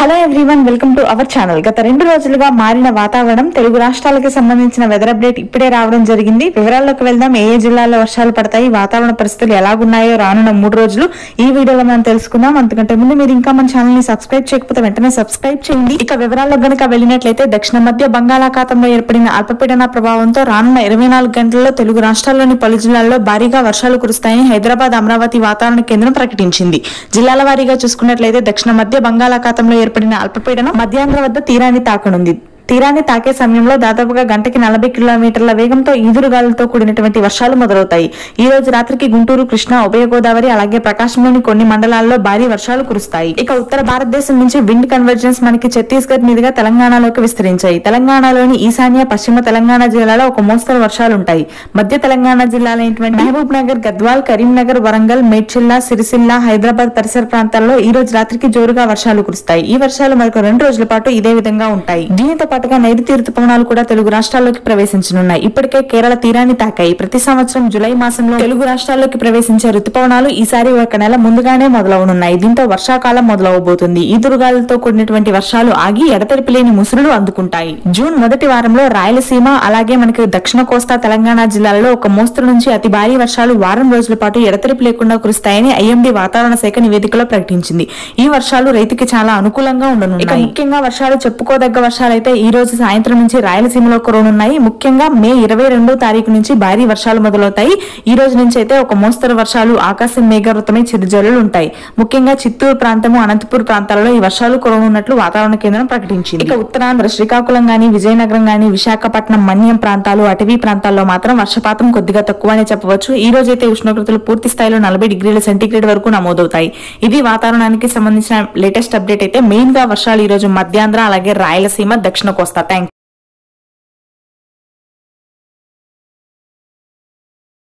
Hello everyone welcome to our channel గత రెండు రోజులుగా మారిన వాతావరణం తెలుగు రాష్ట్రాలకు సంబంధించిన వెదర్ అప్డేట్ ఇప్పుడే రావడం జరిగింది. వివరాల్లోకి వెళ్దాం. ఏ ఏ జిల్లాల్లో వర్షాలు పడతాయి వాతావరణ పరిస్థితులు ఎలాగున్నాయో రానున్న మూడు రోజులు ఈ వీడియోలో మనం తెలుసుకుందాం. అంతకంటే ముందు మీరు ఇంకా మన ఛానల్ని సబ్స్క్రైబ్ చేయకపోతే వెంటనే సబ్స్క్రైబ్ చేయండి. ఇక వివరాల్లో గనుక వెళ్ళినట్లయితే దక్షిణ మధ్య బంగాళాఖాతంలో ఏర్పడిన అల్పపీడన ప్రభావంతో రానున్న ఇరవై నాలుగు గంటల్లో తెలుగు రాష్ట్రాల్లోని పలు జిల్లాల్లో భారీగా వర్షాలు కురుస్తాయని హైదరాబాద్ అమరావతి వాతావరణ కేంద్రం ప్రకటించింది. జిల్లాల వారీగా చూసుకున్నట్లయితే దక్షిణ మధ్య బంగాళాఖాతంలో ఏర్పడిన అల్పపీడనం మధ్యాంధ్ర వద్ద తీరాన్ని తాకనుంది తీరాన్ని తాకే సమయంలో దాదాపుగా గంటకి నలభై కిలోమీటర్ల వేగంతో ఈదురుగాలులతో కూడినటువంటి వర్షాలు మొదలవుతాయి. ఈ రోజు రాత్రికి గుంటూరు కృష్ణా ఉభయ గోదావరి అలాగే ప్రకాశంలోని కొన్ని మండలాల్లో భారీ వర్షాలు కురుస్తాయి. ఇక ఉత్తర భారతదేశం నుంచి విండ్ కన్వర్జెన్స్ మనకి ఛత్తీస్గఢ్ మీదుగా తెలంగాణలోకి విస్తరించాయి. తెలంగాణలోని ఈశాన్య పశ్చిమ తెలంగాణ జిల్లాలో ఒక మోస్తరు వర్షాలు ఉంటాయి మధ్య తెలంగాణ జిల్లాలైనటువంటి మహబూబ్ నగర్ గద్వాల్ కరీంనగర్ వరంగల్ మేడ్చిల్లా సిరిసిల్ల హైదరాబాద్ పరిసర ప్రాంతాల్లో ఈ రోజు రాత్రికి జోరుగా వర్షాలు కురుస్తాయి. ఈ వర్షాలు మరొక రెండు రోజుల పాటు ఇదే విధంగా ఉంటాయి. దీనితో పాటుగా నైరుతి రుతుపవనాలు కూడా తెలుగు రాష్ట్రాల్లోకి ప్రవేశించనున్నాయి. ఇప్పటికే కేరళ తీరాన్ని తాకాయి. ప్రతి సంవత్సరం జులై మాసంలో తెలుగు రాష్ట్రాల్లోకి ప్రవేశించే ఋతుపవనాలు ఈసారి ఒక నెల ముందుగానే మొదలవనున్నాయి. దీంతో వర్షాకాలం మొదలవబోతుంది. ఈదురుగాలతో కూడినటువంటి వర్షాలు ఆగి ఎడతెరిపి లేని ముసురులు అందుకుంటాయి. జూన్ మొదటి వారంలో రాయలసీమ అలాగే మనకి దక్షిణ కోస్తా తెలంగాణ జిల్లాలలో ఒక మోస్తరు నుంచి అతి భారీ వర్షాలు వారం రోజుల పాటు ఎడతెరిపి లేకుండా కురుస్తాయని ఐఎండీ వాతావరణ శాఖ నివేదికలో ప్రకటించింది. ఈ వర్షాలు రైతుకి చాలా అనుకూలంగా ఉండనున్నాయి. ముఖ్యంగా వర్షాలు చెప్పుకోదగ్గ వర్షాలైతే ఈ రోజు సాయంత్రం నుంచి రాయలసీమలో కురవనున్నాయి ముఖ్యంగా మే ఇరవై రెండో తారీఖు నుంచి భారీ వర్షాలు మొదలవుతాయి. ఈ రోజు నుంచి అయితే ఒక మోస్తరు వర్షాలు ఆకాశం మేఘవృతమై చిరుజల్లులు ఉంటాయి. ముఖ్యంగా చిత్తూరు ప్రాంతము అనంతపూర్ ప్రాంతాలలో ఈ వర్షాలు కురవనున్నట్లు వాతావరణ కేంద్రం ప్రకటించింది. ఇక ఉత్తరాంధ్ర శ్రీకాకుళం గాని విజయనగరం గాని విశాఖపట్నం మన్యం ప్రాంతాలు అటవీ ప్రాంతాల్లో మాత్రం వర్షపాతం కొద్దిగా తక్కువనే చెప్పవచ్చు. ఈ రోజు అయితే ఉష్ణోగ్రతలు పూర్తి స్థాయిలో నలభై డిగ్రీల సెంటీగ్రేడ్ వరకు నమోదవుతాయి. ఇది వాతావరణానికి సంబంధించిన లేటెస్ట్ అప్డేట్ అయితే మెయిన్గా వర్షాలు ఈ రోజు మధ్యాంధ్ర అలాగే రాయలసీమ దక్షిణ కోస్తా థ్యాంక్